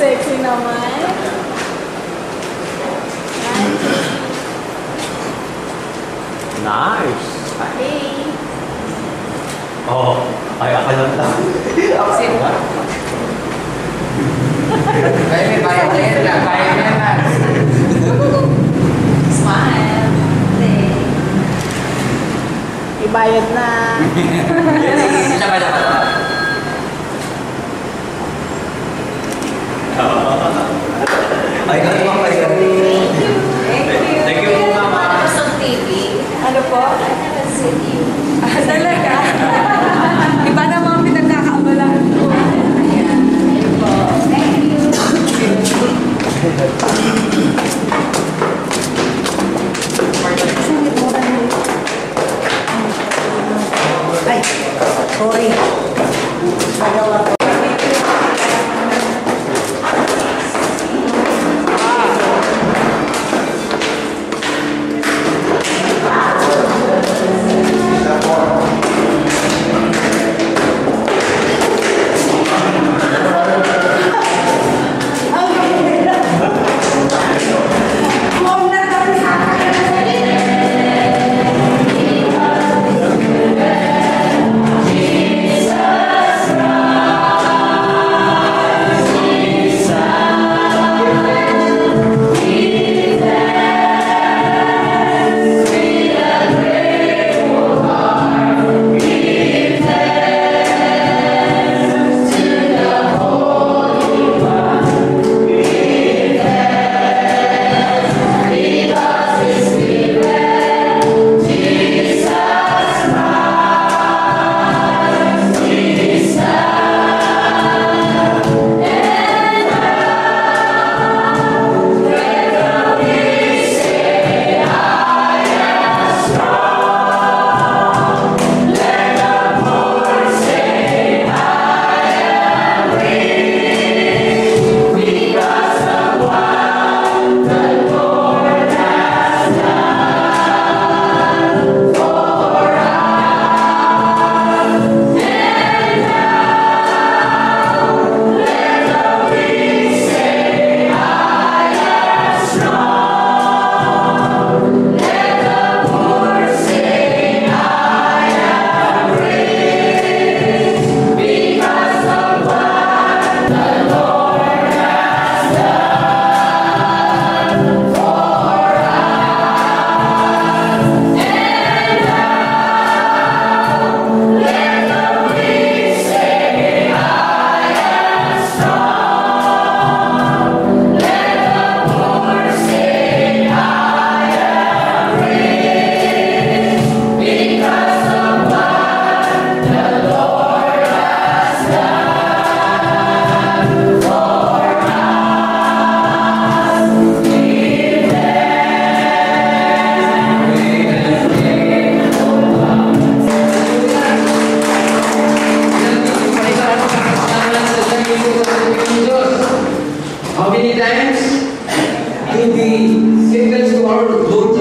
Sexy naman. Nice. Okay. Oh, ay akala lang. Sino ba? Ay, may bayad na yan lang. Bayad 啦 things, thanks to our Lord.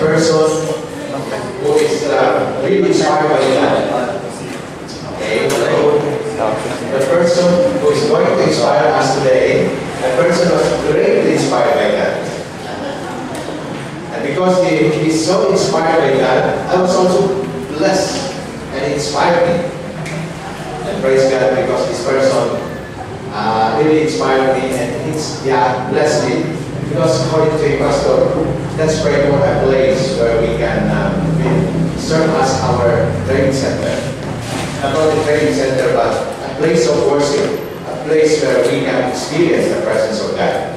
Person who is uh, really inspired by God. The person who is going to inspire us today, a person was greatly inspired by God. And because he is so inspired by God, I was also blessed and inspired me. And praise God because this person uh, really inspired me and it's, yeah, blessed me. Because according to a pastor, let's pray for a place where we can um, serve as our training center. Not only training center, but a place of worship, a place where we can experience the presence of God.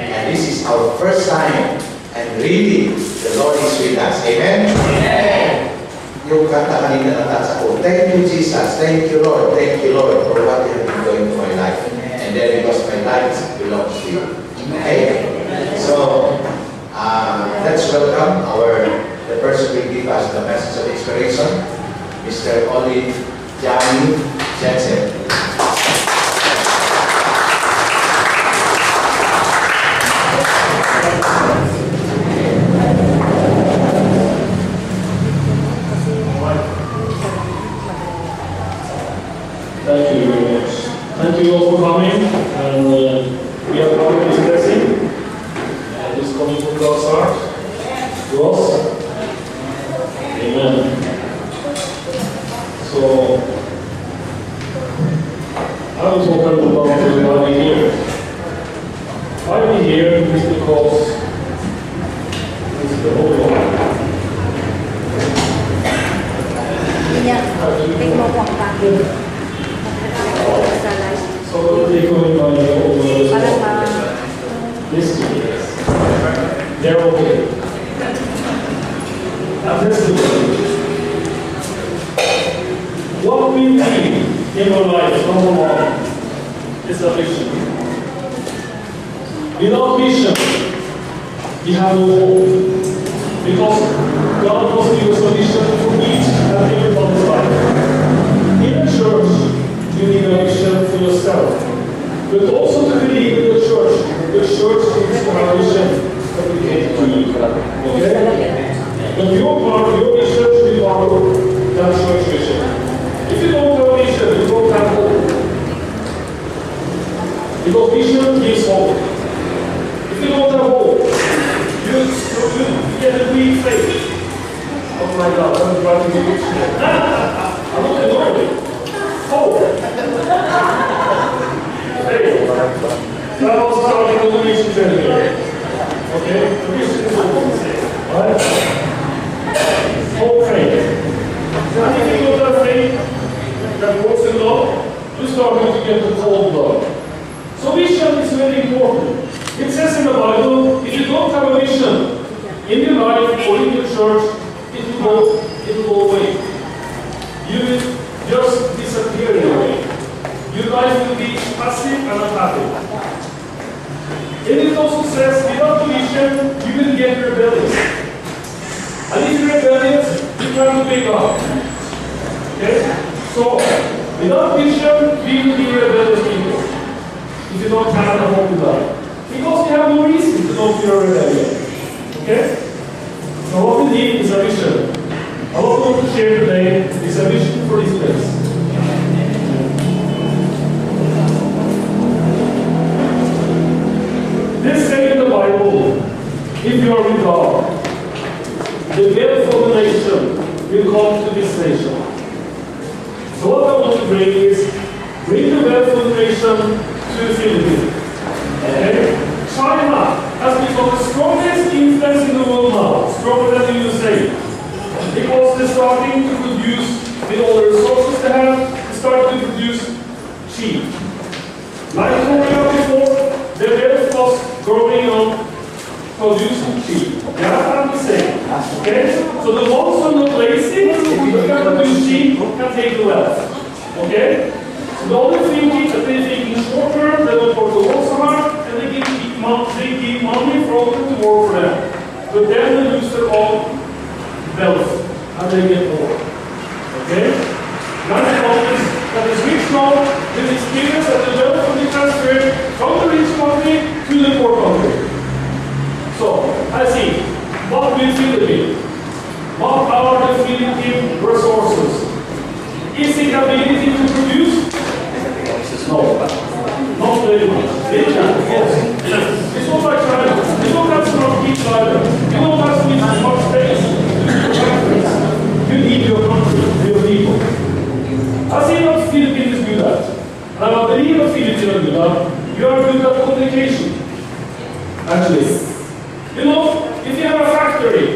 And this is our first time, and really, the Lord is with us. Amen? Yung kanta kanina na taas Thank you, Jesus. Thank you, Lord. Thank you, Lord, for what you have been doing to my life. And then because my life belongs to you. Okay? So, uh, let's welcome our, the person who will give us the message of inspiration, Mr. Ole Johnny Jensen. Thank you very much. Thank you all for coming, and uh, we are part of this blessing. And it's coming from God's heart to us. Amen. So, I was talking about why we here. Why we here is because this is the Holy One. Tingnan mo po ang pangin. Sa live. So, they go in by the old world as Parang well. ma... Listen, they're okay. What we need in our life, number one, is a vision. Without vision, we have no hope. Because God must give us a vision for each and everybody's life. In a church, you need a vision for yourself. But also to believe in the church, the church needs to have a communicated to you. Okay? But your part, your vision should be follow that church vision. If you don't have a vision, you don't have hope. Because vision gives hope. If you don't have hope, you, you, you get a weak faith. Oh my God, I'm trying to get it. I'm not annoyed. Hope. Hey, that with the. Okay? The mission is what Right? Hope faith. And if you don't faith that works in love, you start going to get the cold blood. So vision is very important. It says in the Bible, if you don't have a vision in your life or in your church, it will go, it will go away. You will just disappear in a way. Your life will be passive and unhappy. And it also says, without vision, you will get rebellious. And if you're rebellious, up. Okay? So, without vision, we will be rebellious people. If you don't have a hope life. Because we have no reason to know we are rebellious. Okay? So what we need is a vision. I want to share today is a vision for this place. This say in the Bible, if you are with God, the wealth of the nation will come to this nation. So what I want to bring is, bring the wealth of the nation to the Philippines. Okay? China has become the strongest influence in the world now, stronger than the USA. Because they're starting to produce, with all the resources they have, they start to produce cheap. Like Korea before, their wealth was growing on producing cheap. They are not the same. Okay? So the who can take the wealth. Okay? So the only thinking that they think in short term, they don't the work so and they give, they give money for others to work for them. But then they lose their own wealth, and they get more. Okay? That's the office that is rich now with experience that the wealth will be transferred from the rich country to the poor country. So, I see. What will Philippines? What are the Philippine resources? Is it ability to produce? No. Not very much. Can, yes. Not like China. It's not that either. You don't have to need much space. You need your country, your people. I see what Philippines is good at. And I believe what Philippines are good at. You are good at communication. Actually. You know, if you have a factory,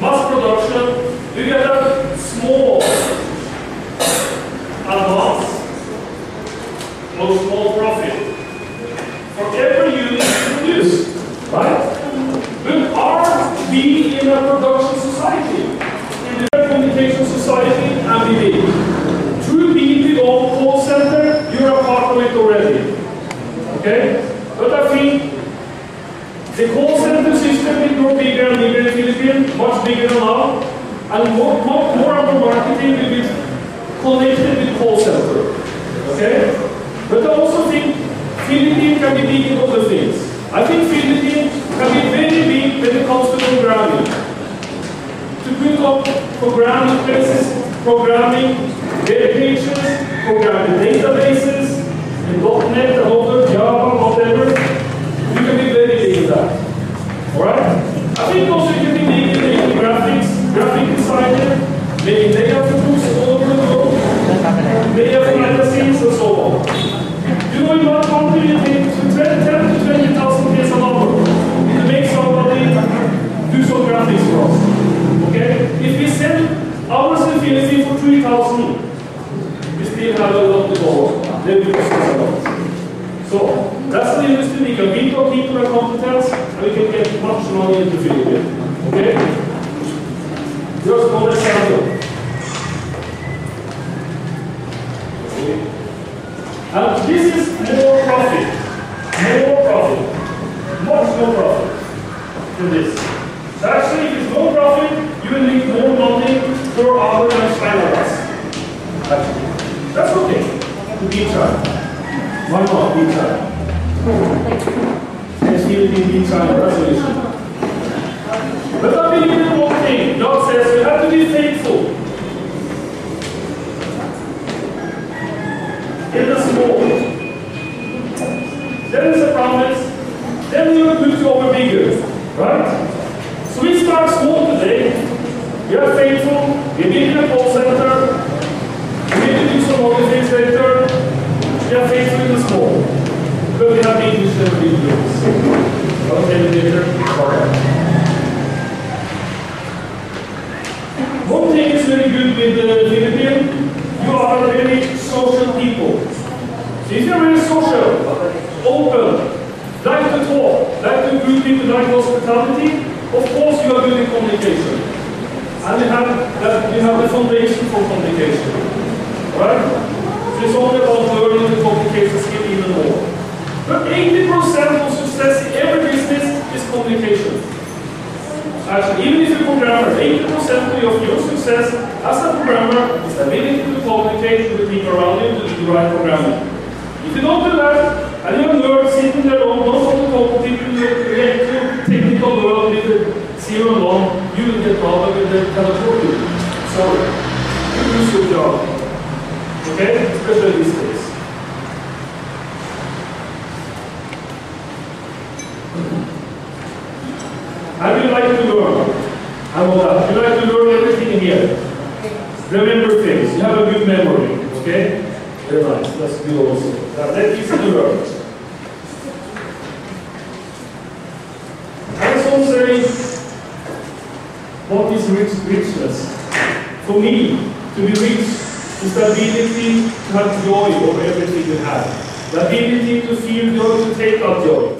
mass production, you get a small advance or small profit for every unit you produce, right? But are we in a production society? In a communication society, and we be. Through being the old call center, you're a part of it already. Okay? But I think the call center system will grow bigger and bigger in Philippines, much bigger than now, and more, more, more of the marketing will be connected with call center. Okay? But I also think Philippines can be big in other things. I think Philippines can be very big when it comes to programming. To put up programming places, programming pages, programming databases, in .NET and other Java, whatever, you can be very big in that. Alright? I think also you can be big in graphics, graphic designer, making data tools all over the world, media magazines and so on. You know, in one country, And this is more profit. More profit. Much more profit than this. So actually, if it's more profit, you will need more money for China us. Actually. That's okay. To beat China. Why not beat China? And still be China. That's the issue. But I believe in one thing. God says you have to be faithful. In the small. Then is a promise. Then we will move to over bigger. Right? So we start small today. We are faithful. We build a call center. We need to do some other things later. We are faithful in the small. But we have big vision and big dreams. Okay, later. One thing is very good with uh, the Philippines. You are very social you're very social, open, like to talk, like to greet people, like hospitality, of course you are good in communication. And you have that you have the foundation for communication. Right? It's only about learning the communication skill even more. But 80% of success in every business is communication. Actually, even if you're a programmer, 80% of your success as a programmer is the ability to communicate with people around you to do the right programming. If you don't do that, and you're a nerd sitting there alone, don't want to talk to people, react to technical world with the zero and you will get problem with the California. Sorry. You lose your job. Okay? Especially these days. And you like to learn. I know that. You like to learn everything here. Remember things. You have a good memory. Okay? Very nice. That's good also. That, that to learn. And some say, what is rich, richness? For me, to be rich is the ability to have joy over everything you have. The ability to feel joy, to take out joy.